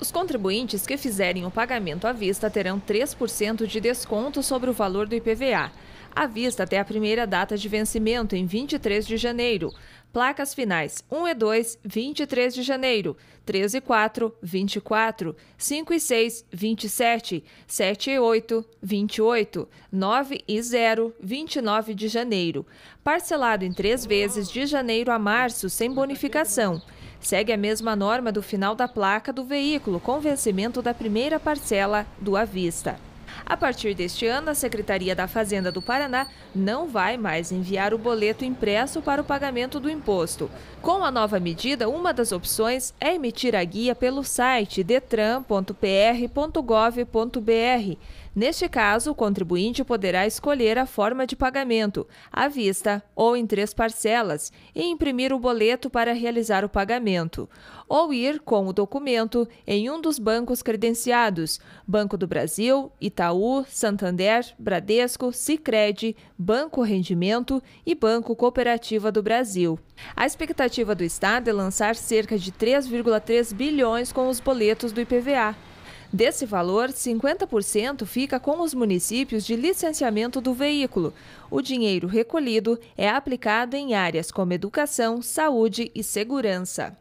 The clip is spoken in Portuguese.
Os contribuintes que fizerem o pagamento à vista terão 3% de desconto sobre o valor do IPVA. À vista até a primeira data de vencimento, em 23 de janeiro. Placas finais 1 e 2, 23 de janeiro, 3 e 4, 24, 5 e 6, 27, 7 e 8, 28, 9 e 0, 29 de janeiro. Parcelado em três vezes de janeiro a março, sem bonificação. Segue a mesma norma do final da placa do veículo, com vencimento da primeira parcela do à vista. A partir deste ano, a Secretaria da Fazenda do Paraná não vai mais enviar o boleto impresso para o pagamento do imposto. Com a nova medida, uma das opções é emitir a guia pelo site detran.pr.gov.br. Neste caso, o contribuinte poderá escolher a forma de pagamento, à vista ou em três parcelas, e imprimir o boleto para realizar o pagamento, ou ir com o documento em um dos bancos credenciados: Banco do Brasil, Itaú, Santander, Bradesco, Sicredi, Banco Rendimento e Banco Cooperativa do Brasil. A expectativa do Estado é lançar cerca de 3,3 bilhões com os boletos do IPVA. Desse valor, 50% fica com os municípios de licenciamento do veículo. O dinheiro recolhido é aplicado em áreas como educação, saúde e segurança.